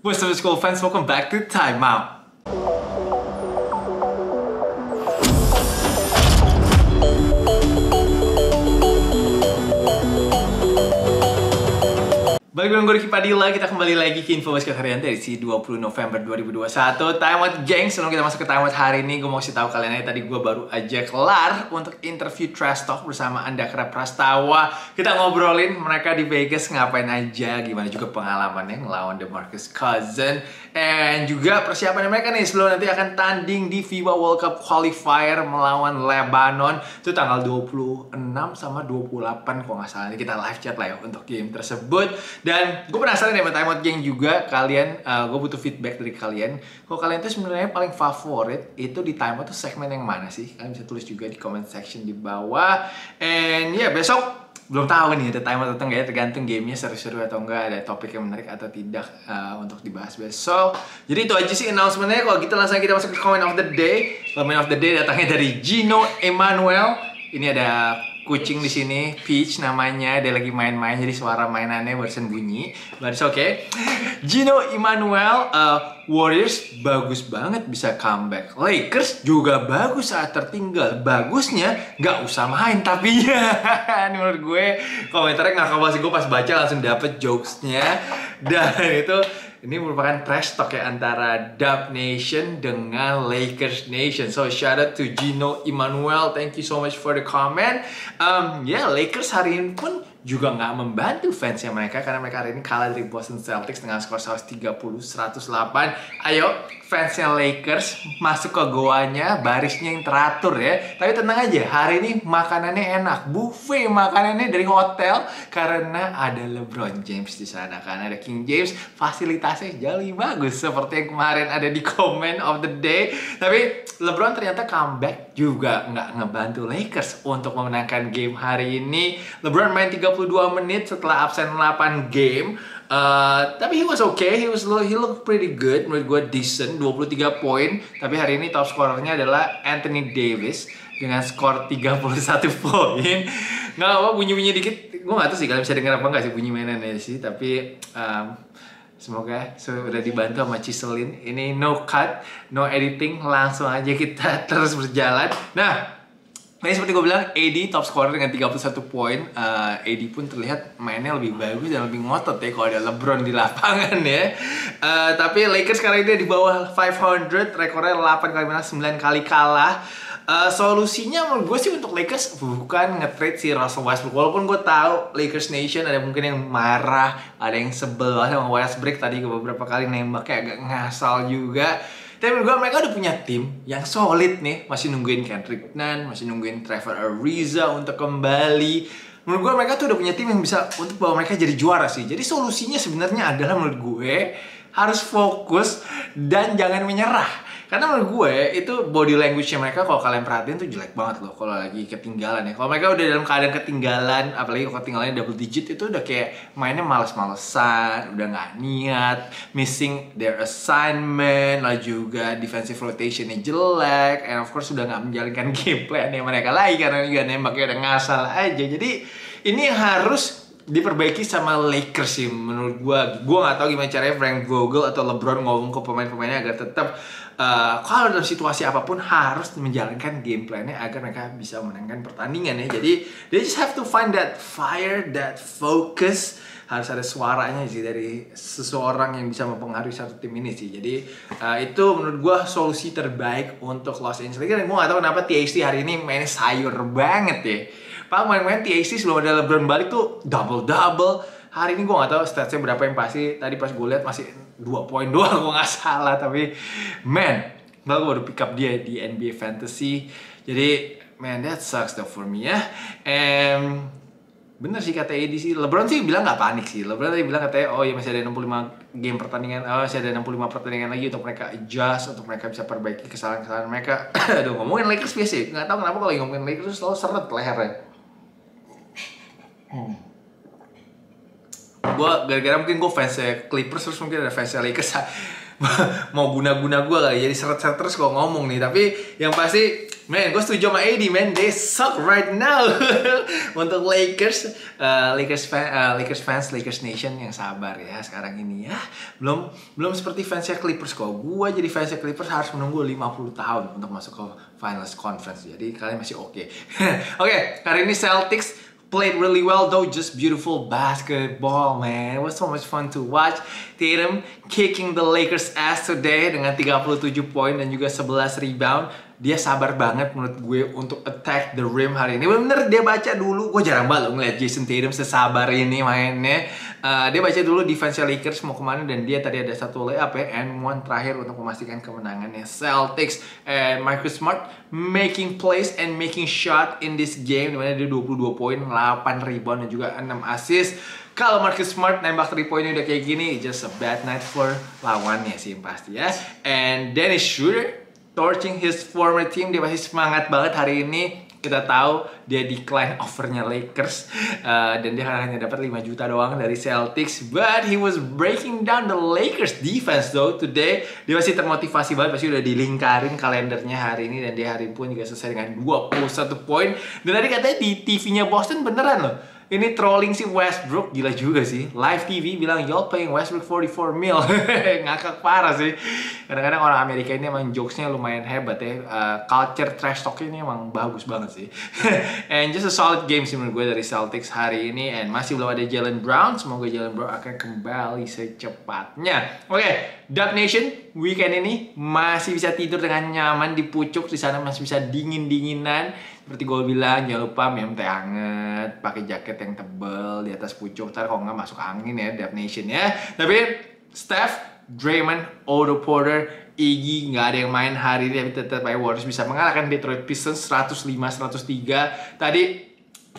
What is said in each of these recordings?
What's up school fans, welcome back to Time Out. Balik dengan gue Ricky Padilla, kita kembali lagi ke info basket harian dari si 20 November 2021 Time Out Gang, sebelum kita masuk ke Time Out hari ini Gue mau kasih tahu kalian aja, tadi gue baru aja kelar untuk interview Trash Talk bersama Andakra Prastawa. Kita ngobrolin mereka di Vegas ngapain aja, gimana juga pengalamannya ngelawan The Marcus Cousin And juga persiapan mereka nih sebelum nanti akan tanding di FIBA World Cup Qualifier melawan Lebanon. Itu tanggal 26 sama 28 kalau nggak salah, kita live chat lah ya untuk game tersebut dan gue penasaran ya sama Time Out Gang juga kalian, uh, gue butuh feedback dari kalian. Kalau kalian tuh sebenarnya paling favorit itu di Time Out tuh segmen yang mana sih? Kalian bisa tulis juga di comment section di bawah. And ya yeah, besok belum tahu nih ada Time Out atau enggak ya tergantung gamenya seru-seru atau enggak ada topik yang menarik atau tidak uh, untuk dibahas besok. Jadi itu aja sih announcementnya. Kalau gitu langsung kita masuk ke comment of the day. Comment of the day datangnya dari Gino Emmanuel. Ini ada kucing di sini, Peach namanya, dia lagi main-main jadi suara mainannya barusan bunyi. But oke. Okay. Gino Emmanuel uh, Warriors bagus banget bisa comeback. Lakers juga bagus saat tertinggal. Bagusnya nggak usah main tapi ya. menurut gue komentarnya nggak sih gue pas baca langsung dapet jokesnya dan itu ini merupakan trash talk ya antara Dub Nation dengan Lakers Nation. So shout out to Gino Emmanuel, thank you so much for the comment. Um, ya yeah, Lakers hari ini pun juga nggak membantu fansnya mereka karena mereka hari ini kalah dari Boston Celtics dengan skor 130-108. Ayo fansnya Lakers masuk ke goanya, barisnya yang teratur ya. Tapi tenang aja, hari ini makanannya enak, buffet makanannya dari hotel karena ada LeBron James di sana kan ada King James, fasilitasnya jauh lebih bagus seperti yang kemarin ada di comment of the day. Tapi LeBron ternyata comeback juga nggak ngebantu Lakers untuk memenangkan game hari ini. LeBron main 30 32 menit setelah absen 8 game. Uh, tapi he was okay, he was he looked pretty good, menurut gue decent, 23 poin. Tapi hari ini top scorernya adalah Anthony Davis dengan skor 31 poin. Nggak apa bunyi-bunyi dikit, gue nggak tahu sih kalian bisa dengar apa nggak sih bunyi mainannya sih. Tapi um, semoga sudah dibantu sama Ciselin. Ini no cut, no editing, langsung aja kita terus berjalan. Nah, Nah, seperti gue bilang, AD top scorer dengan 31 poin. Uh, AD pun terlihat mainnya lebih bagus dan lebih ngotot ya kalau ada LeBron di lapangan ya. Uh, tapi Lakers sekarang ini di bawah 500, rekornya 8 kali menang, 9 kali kalah. Uh, solusinya menurut gue sih untuk Lakers bukan nge-trade si Russell Westbrook. Walaupun gue tahu Lakers Nation ada mungkin yang marah, ada yang sebel sama Westbrook tadi beberapa kali nembaknya agak ngasal juga. Tapi menurut gue mereka udah punya tim yang solid nih. Masih nungguin Kendrick Nunn, masih nungguin Trevor Ariza untuk kembali. Menurut gue mereka tuh udah punya tim yang bisa untuk bawa mereka jadi juara sih. Jadi solusinya sebenarnya adalah menurut gue harus fokus dan jangan menyerah karena menurut gue itu body language-nya mereka kalau kalian perhatiin tuh jelek banget loh kalau lagi ketinggalan ya. Kalau mereka udah dalam keadaan ketinggalan, apalagi kalau ketinggalannya double digit itu udah kayak mainnya males-malesan, udah nggak niat, missing their assignment, lalu juga defensive rotation-nya jelek, and of course udah nggak menjalankan game plan mereka lagi karena juga nembaknya udah ngasal aja. Jadi ini yang harus diperbaiki sama Lakers sih menurut gue. Gue nggak tahu gimana caranya Frank Vogel atau LeBron ngomong ke pemain-pemainnya agar tetap uh, kalau dalam situasi apa pun harus menjalankan game plan-nya agar mereka bisa menangkan pertandingan ya. Jadi they just have to find that fire, that focus harus ada suaranya sih dari seseorang yang bisa mempengaruhi satu tim ini sih. Jadi uh, itu menurut gue solusi terbaik untuk Los Angeles. Dan gue gak tahu kenapa THT hari ini mainnya sayur banget ya Pak main-main THC sebelum ada LeBron balik tuh double-double. Hari ini gue gak tahu statsnya berapa yang pasti. Tadi pas gue lihat masih 2 poin doang gue gak salah. Tapi man, gue baru pick up dia di NBA Fantasy. Jadi man that sucks though for me ya. And bener sih kata Edi sih LeBron sih bilang gak panik sih LeBron tadi bilang katanya oh ya masih ada 65 game pertandingan oh masih ada 65 pertandingan lagi untuk mereka adjust untuk mereka bisa perbaiki kesalahan-kesalahan mereka aduh ngomongin Lakers biasa nggak tahu kenapa kalau ngomongin Lakers selalu seret lehernya Hmm. Gue gara-gara mungkin gue fans Clippers terus mungkin ada fans Lakers. mau guna-guna gue kali jadi seret-seret terus kok ngomong nih tapi yang pasti Man, gue setuju sama AD, man. They suck right now. Untuk Lakers, uh, Lakers fan, uh, Lakers fans, Lakers Nation yang sabar ya sekarang ini ya. Belum belum seperti fansnya Clippers kok. Gue jadi fansnya Clippers harus menunggu 50 tahun untuk masuk ke Finals Conference. Jadi kalian masih oke. Okay. oke, okay, hari ini Celtics played really well though just beautiful basketball man. It was so much fun to watch Tatum kicking the Lakers ass today dengan 37 poin dan juga 11 rebound dia sabar banget menurut gue untuk attack the rim hari ini. Bener dia baca dulu, gue jarang banget ngeliat Jason Tatum sesabar ini mainnya. Uh, dia baca dulu defense Lakers mau ke mana dan dia tadi ada satu layup ya and one terakhir untuk memastikan kemenangannya Celtics and Marcus Smart making plays and making shot in this game di mana dia 22 poin, 8 rebound dan juga 6 assist. Kalau Marcus Smart nembak 3 poinnya udah kayak gini, just a bad night for lawannya sih pasti ya. And Dennis Schroeder torching his former team. Dia masih semangat banget hari ini. Kita tahu dia decline offernya Lakers. Uh, dan dia hanya dapat 5 juta doang dari Celtics. But he was breaking down the Lakers defense though. Today dia masih termotivasi banget. Pasti udah dilingkarin kalendernya hari ini. Dan dia hari pun juga selesai dengan 21 poin. Dan tadi katanya di TV-nya Boston beneran loh ini trolling si Westbrook gila juga sih. Live TV bilang y'all paying Westbrook 44 mil. Ngakak parah sih. Kadang-kadang orang Amerika ini emang jokesnya lumayan hebat ya. Uh, culture trash talk ini emang bagus banget sih. and just a solid game sih menurut gue dari Celtics hari ini. And masih belum ada Jalen Brown. Semoga Jalen Brown akan kembali secepatnya. Oke, okay, Dub Nation weekend ini masih bisa tidur dengan nyaman di pucuk di sana masih bisa dingin-dinginan seperti gue bilang jangan lupa minum teh hangat pakai jaket yang tebel di atas pucuk. Ntar kalau nggak masuk angin ya Death Nation ya. Tapi Steph Draymond Otto Porter Iggy nggak ada yang main hari ini. Tapi tetap Warriors bisa mengalahkan Detroit Pistons 105-103 tadi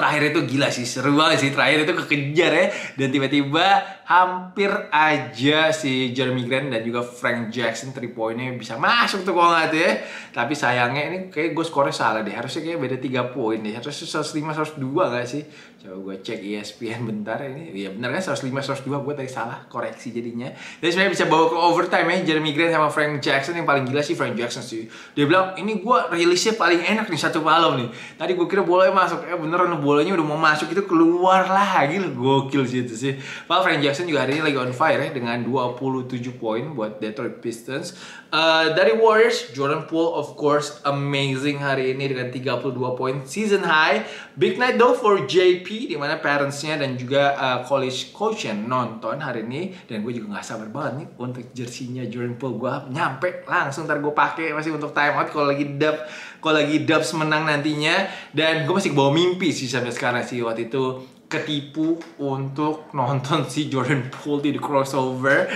terakhir itu gila sih seru banget sih. Terakhir itu kekejar ya. Dan tiba-tiba hampir aja si Jeremy Grant dan juga Frank Jackson 3 poinnya bisa masuk tuh kalau nggak ya. Tapi sayangnya ini kayak gue skornya salah deh. Harusnya kayak beda 3 poin deh. Harusnya 105 102 gak sih? Coba gue cek ESPN bentar ini ya benar kan? 105 102 gue tadi salah koreksi jadinya. Dan sebenarnya bisa bawa ke overtime ya Jeremy Grant sama Frank Jackson. Yang paling gila sih Frank Jackson sih. Dia bilang ini gue rilisnya paling enak nih satu malam nih. Tadi gue kira bolanya masuk. Eh beneran bolanya udah mau masuk itu keluar lagi loh gokil sih itu sih. Pak Frank Jackson juga hari ini lagi on fire ya dengan 27 poin buat Detroit Pistons. Uh, dari Warriors Jordan Poole of course amazing hari ini dengan 32 poin. Season high big night though for JP di mana parentsnya dan juga uh, college coachnya nonton hari ini. Dan gue juga nggak sabar banget nih untuk jersinya Jordan Poole. Gue nyampe langsung ntar gue pakai masih untuk time out kalau lagi dub kalau lagi Dubs menang nantinya. Dan gue masih bawa mimpi sih sampai sekarang sih waktu itu ketipu untuk nonton si Jordan Poole di the crossover.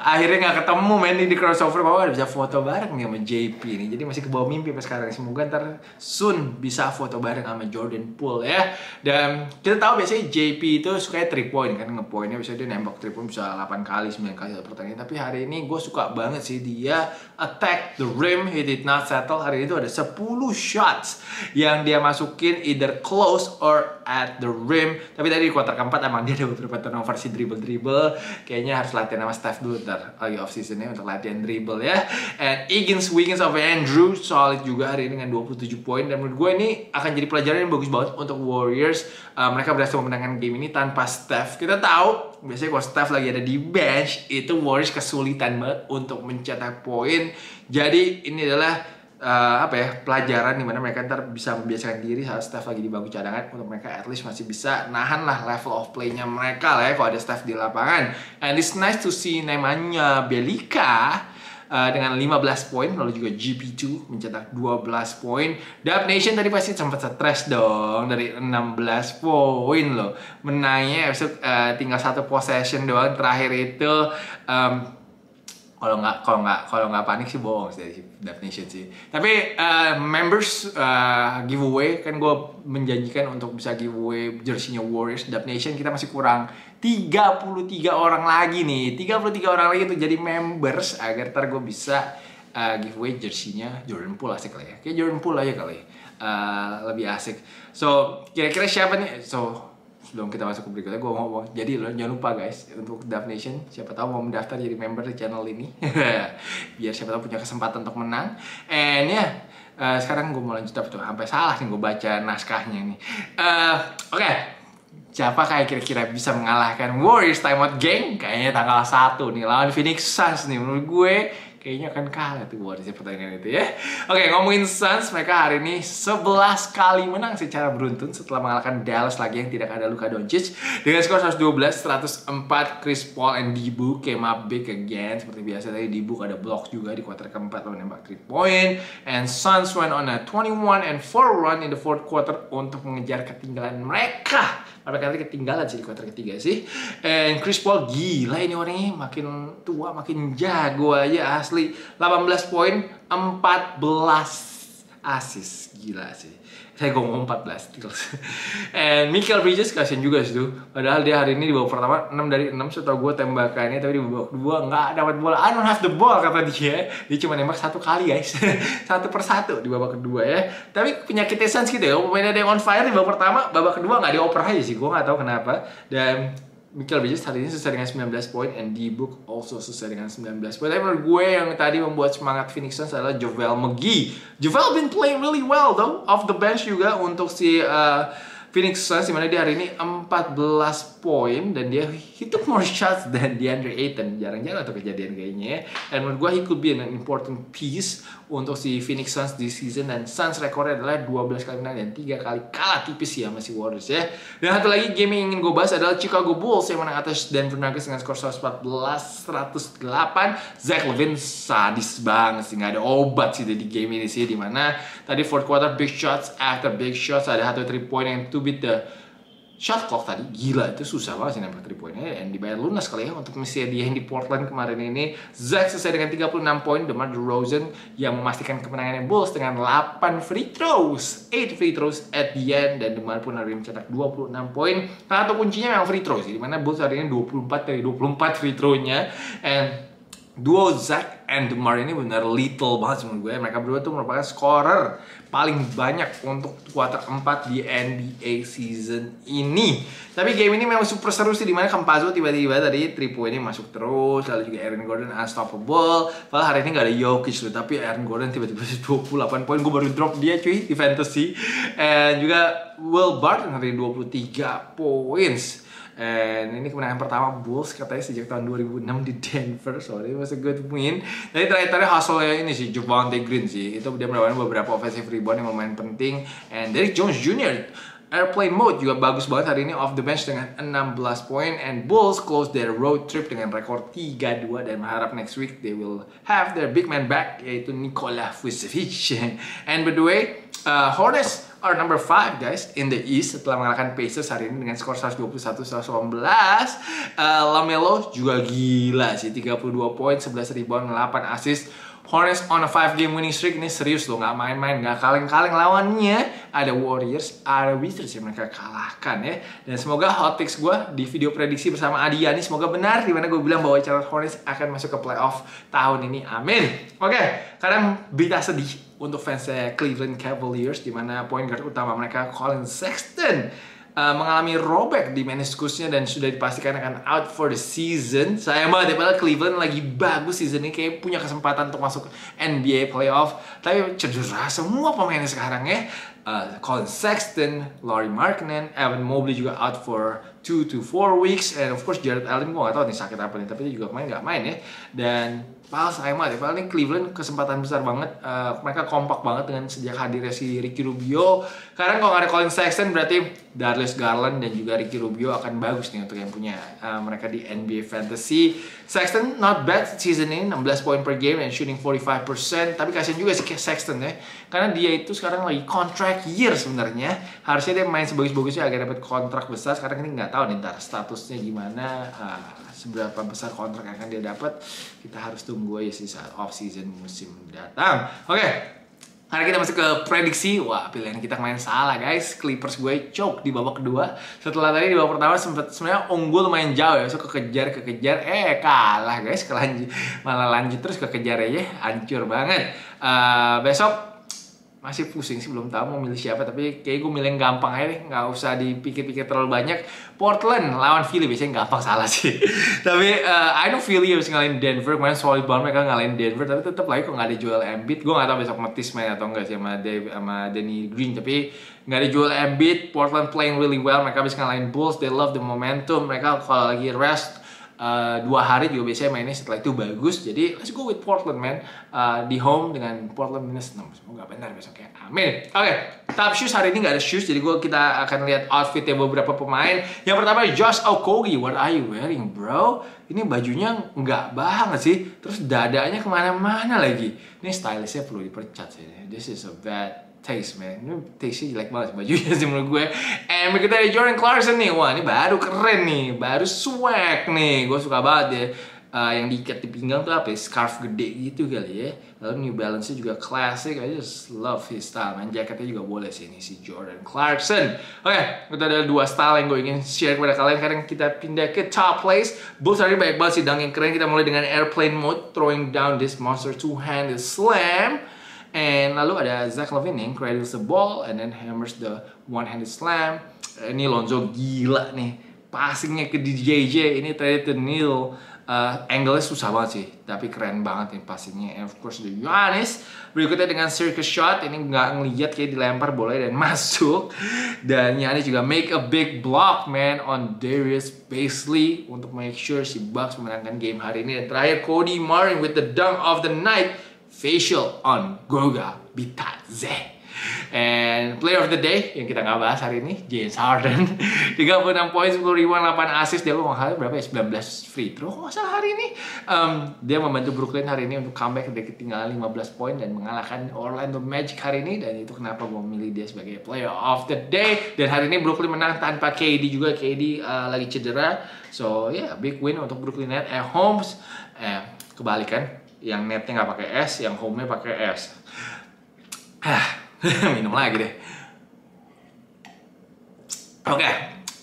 Akhirnya nggak ketemu main di crossover. Bahwa bisa foto bareng nih sama JP nih. Jadi masih ke bawah mimpi sampai sekarang. Semoga ntar soon bisa foto bareng sama Jordan Poole ya. Dan kita tahu biasanya JP itu suka 3 point kan ngepointnya bisa dia nembak 3 point bisa 8 kali 9 kali satu pertandingan. Tapi hari ini gue suka banget sih dia attack the rim. He did not settle. Hari ini tuh ada 10 shots yang dia masukin either close or at the rim tapi tadi di kuarter keempat emang dia ada beberapa turnover si dribble dribble kayaknya harus latihan sama Steph dulu ntar. Lagi off seasonnya untuk latihan dribble ya. And Higgins Wiggins of Andrew solid juga hari ini dengan 27 poin. Dan menurut gue ini akan jadi pelajaran yang bagus banget untuk Warriors. Uh, mereka berhasil memenangkan game ini tanpa Steph. Kita tahu biasanya kalau Steph lagi ada di bench itu Warriors kesulitan banget untuk mencetak poin. Jadi ini adalah uh, apa ya pelajaran di mana mereka ntar bisa membiasakan diri saat staff lagi di bangku cadangan untuk mereka at least masih bisa nahan lah level of playnya mereka lah ya kalau ada staff di lapangan. And it's nice to see namanya Belika uh, dengan 15 poin lalu juga GP2 mencetak 12 poin. Dub Nation tadi pasti sempat stres dong dari 16 poin loh. Menangnya uh, tinggal satu possession doang terakhir itu. Um, kalau nggak kalau nggak kalau nggak panik sih bohong sih definition sih. Tapi uh, members uh, giveaway kan gue menjanjikan untuk bisa giveaway jersinya Warriors. Dub Nation kita masih kurang 33 orang lagi nih. 33 orang lagi untuk jadi members agar ntar gue bisa uh, giveaway jersinya Jordan Poole. Asik lah ya. Kayak Jordan Poole aja kali. Uh, lebih asik. So kira-kira siapa nih? So sebelum kita masuk ke berikutnya gue ngomong jadi lo jangan lupa guys untuk Dav Nation siapa tahu mau mendaftar jadi member di channel ini. Biar siapa tahu punya kesempatan untuk menang. And ya yeah, uh, sekarang gue mau lanjut apa tuh? Sampai salah nih gue baca naskahnya nih. Uh, oke. Okay. Siapa kayak kira-kira bisa mengalahkan Warriors Timeout Gang? Kayaknya tanggal 1 nih lawan Phoenix Suns nih menurut gue kayaknya akan kalah tuh buat pertandingan itu ya. Oke, ngomongin Suns, mereka hari ini 11 kali menang secara beruntun setelah mengalahkan Dallas lagi yang tidak ada Luka Doncic. Dengan skor 112 104 Chris Paul and Dibu came up big again. Seperti biasa tadi Dibu ada block juga di kuarter keempat lalu nembak 3 point. And Suns went on a 21 and 4 run in the fourth quarter untuk mengejar ketinggalan mereka mereka ketinggalan sih di kuarter ketiga sih. And Chris Paul gila ini orangnya makin tua makin jago aja asli. 18 poin 14 asis gila sih saya ngomong 14 steals and Michael Bridges kasihan juga sih tuh. Padahal dia hari ini di babak pertama 6 dari 6 setelah gue tembakannya tapi di babak kedua nggak dapat bola. I don't have the ball kata dia. Dia cuma nembak satu kali guys. Satu per satu di babak kedua ya. Tapi penyakit Suns gitu ya pemainnya ada yang on fire di babak pertama babak kedua nggak dioper aja sih gue nggak tahu kenapa. Dan Michael Bridges hari ini selesai dengan 19 poin and D-Book also selesai dengan 19 poin. Tapi menurut gue yang tadi membuat semangat Phoenix Suns adalah Jovel McGee. Jovel been playing really well though off the bench juga untuk si uh, Phoenix Suns di mana dia hari ini 14 poin dan dia took more shots than DeAndre Ayton. Jarang-jarang tuh kejadian kayaknya. Ya dan menurut gue he could be an important piece untuk si Phoenix Suns di season. Dan Suns rekornya adalah 12 kali menang dan 3 kali kalah tipis ya masih Warriors ya. Dan satu lagi game yang ingin gue bahas adalah Chicago Bulls yang menang atas Denver Nuggets dengan skor 114 108 Zach Levine sadis banget sih. Nggak ada obat sih di game ini sih di mana tadi fourth quarter big shots after big shots. Ada satu 3 point yang to beat the shot clock tadi gila itu susah banget sih nembak 3 poinnya dan dibayar lunas kali ya untuk misi dia yang di Portland kemarin ini. Zach selesai dengan 36 poin. DeMar DeRozan yang memastikan kemenangannya Bulls dengan 8 free throws. 8 free throws at the end. Dan DeMar pun hari ini mencetak 26 poin. Nah atau kuncinya memang free throws di mana Bulls hari ini 24 dari 24 free throw-nya. And duo Zack and DeMar ini benar little banget menurut gue. Mereka berdua tuh merupakan scorer paling banyak untuk kuarter 4 di NBA season ini. Tapi game ini memang super seru sih di mana Campazzo tiba-tiba tadi 3 point ini masuk terus, lalu juga Aaron Gordon unstoppable. Padahal hari ini gak ada Jokic loh, tapi Aaron Gordon tiba-tiba 28 poin. Gue baru drop dia cuy di fantasy. And juga Will Barton hari ini 23 points. And ini kemenangan pertama Bulls katanya sejak tahun 2006 di Denver. So it was a good win. Jadi terakhir hasilnya ini sih Javante Green sih. Itu dia mendapatkan beberapa offensive rebound yang lumayan penting. And Derrick Jones Jr. Airplane mode juga bagus banget hari ini off the bench dengan 16 poin and Bulls close their road trip dengan rekor 3-2 dan mengharap next week they will have their big man back yaitu Nikola Vucevic. And by the way, uh, Hornets are number 5 guys in the East setelah mengalahkan Pacers hari ini dengan skor 121-118. Uh, Lamelo juga gila sih 32 poin, 11 rebound, 8 assist. Hornets on a 5 game winning streak ini serius loh nggak main-main nggak kaleng-kaleng lawannya. Ada Warriors ada Wizards yang mereka kalahkan ya. Dan semoga hot takes gue di video prediksi bersama Adi Yani semoga benar di mana gue bilang bahwa Charlotte Hornets akan masuk ke playoff tahun ini. Amin. Oke okay, sekarang berita sedih untuk fans Cleveland Cavaliers di mana point guard utama mereka Colin Sexton uh, mengalami robek di meniskusnya dan sudah dipastikan akan out for the season. Sayang banget ya, padahal Cleveland lagi bagus season ini kayak punya kesempatan untuk masuk NBA playoff. Tapi cedera semua pemainnya sekarang ya. Uh, Colin Sexton, Laurie Markkinen, Evan Mobley juga out for 2 to 4 weeks. And of course Jared Allen gue gak tau nih sakit apa nih, tapi dia juga main gak main ya. Dan Padahal sayang banget ya, paling Cleveland kesempatan besar banget. Uh, mereka kompak banget dengan sejak hadirnya si Ricky Rubio. Karena kalau nggak ada Colin Sexton berarti Darius Garland dan juga Ricky Rubio akan bagus nih untuk yang punya uh, mereka di NBA Fantasy. Sexton not bad season ini, 16 poin per game dan shooting 45%. Tapi kasihan juga sih Sexton ya. Karena dia itu sekarang lagi contract year sebenarnya. Harusnya dia main sebagus-bagusnya agar dapat kontrak besar. Sekarang ini nggak tahu nih ntar statusnya gimana. Uh, seberapa besar kontrak yang akan dia dapat kita harus tunggu aja sih saat off season musim datang oke okay. Hari kita masuk ke prediksi, wah pilihan kita main salah guys. Clippers gue choke di babak kedua. Setelah tadi di babak pertama sempat sebenarnya unggul lumayan jauh ya, so kekejar kekejar, eh kalah guys, kelanjut malah lanjut terus kekejar aja, hancur banget. Uh, besok masih pusing sih belum tahu mau milih siapa tapi kayak gue milih yang gampang aja deh. Nggak usah dipikir-pikir terlalu banyak. Portland lawan Philly biasanya gampang salah sih. Tapi uh, I know Philly harus ngalahin Denver. Kemarin solid banget mereka ngalahin Denver tapi tetap lagi kok nggak ada Joel Embiid. Gue nggak tahu besok Matisse main atau enggak sih sama Dave sama Danny Green tapi nggak ada Joel Embiid. Portland playing really well. Mereka bisa ngalahin Bulls. They love the momentum. Mereka kalau lagi rest Uh, dua hari juga biasanya mainnya setelah itu bagus. Jadi let's go with Portland man. Uh, di home dengan Portland minus 6 semoga benar besok ya amin. Oke okay. top shoes hari ini nggak ada shoes jadi gue kita akan lihat outfitnya beberapa pemain. Yang pertama Josh Okogie. What are you wearing bro? Ini bajunya nggak banget sih. Terus dadanya ke mana-mana lagi. Ini stylistnya perlu dipercat sih. This is a bad taste man. Ini taste jelek banget bajunya sih menurut gue. And berikutnya ada Jordan Clarkson nih. Wah ini baru keren nih. Baru swag nih. Gue suka banget ya. Uh, yang diikat di pinggang tuh apa ya? scarf gede gitu kali ya. Lalu New Balance juga classic. I just love his style man. Jaketnya juga boleh sih ini si Jordan Clarkson. Oke okay, itu ada dua style yang gue ingin share kepada kalian. Sekarang kita pindah ke top place. Bulls hari banyak banget sih. Dang yang keren. Kita mulai dengan airplane mode. Throwing down this monster two-handed slam And lalu ada Zach Levine yang cradles the ball and then hammers the one-handed slam. Ini Lonzo gila nih. Passingnya ke DJJ, ini tadi to Neil. Uh, angle-nya susah banget sih, tapi keren banget nih passingnya. And of course the Giannis. Berikutnya dengan circus shot, ini nggak ngeliat kayak dilempar bola dan masuk. Dan Giannis juga make a big block man on Darius Baisley untuk make sure si Bucks memenangkan game hari ini. Dan terakhir Cody Martin with the dunk of the night facial on Goga Bitadze. And player of the day yang kita nggak bahas hari ini James Harden. 36 poin 10 ribuan 8 assist. Dia nggak berapa ya? 19 free throw nggak salah hari ini? Um, dia membantu Brooklyn hari ini untuk comeback dari ketinggalan 15 poin dan mengalahkan Orlando Magic hari ini. Dan itu kenapa gue memilih dia sebagai player of the day. Dan hari ini Brooklyn menang tanpa KD juga. KD uh, lagi cedera. So yeah big win untuk Brooklyn Nets at home. Eh, kebalikan yang netnya nggak pakai es, yang home-nya pakai es. Ah, minum lagi deh. Oke, okay.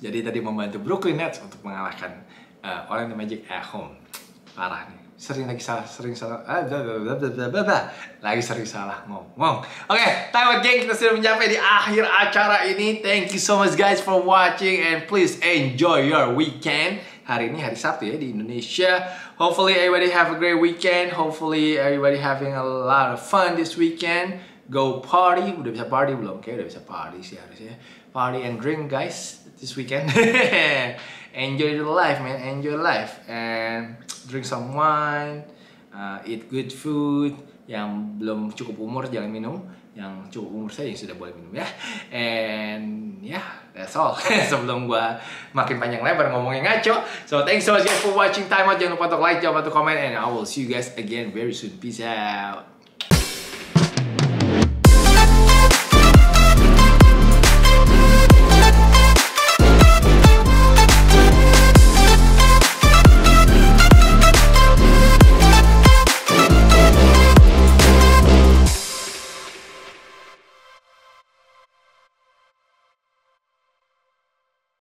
jadi tadi membantu Brooklyn Nets untuk mengalahkan uh, Orlando Magic at home. Parah nih. Sering lagi salah, sering salah, ah, lagi sering salah ngomong. Oke, okay, time out kita sudah mencapai di akhir acara ini. Thank you so much guys for watching and please enjoy your weekend hari ini hari Sabtu ya di Indonesia. Hopefully everybody have a great weekend. Hopefully everybody having a lot of fun this weekend. Go party. Udah bisa party belum? Kayak udah bisa party sih harusnya. Party and drink guys this weekend. Enjoy the life man. Enjoy life and drink some wine. Uh, eat good food. Yang belum cukup umur jangan minum yang cukup umur saya yang sudah boleh minum ya. And ya, yeah, that's all. Sebelum gua makin panjang lebar ngomongnya ngaco. So thanks so much guys for watching. Time out. Jangan lupa untuk like, jangan lupa untuk comment. And I will see you guys again very soon. Peace out.